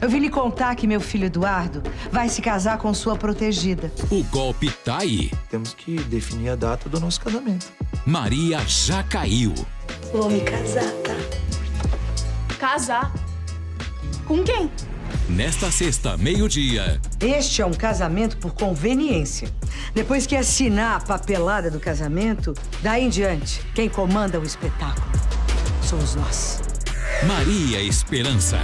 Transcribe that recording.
Eu vim lhe contar que meu filho Eduardo vai se casar com sua protegida. O golpe tá aí. Temos que definir a data do nosso casamento. Maria já caiu. Vou me casar, tá? Casar? Com quem? Nesta sexta, meio-dia. Este é um casamento por conveniência. Depois que assinar a papelada do casamento, daí em diante, quem comanda o espetáculo somos nós. Maria Esperança.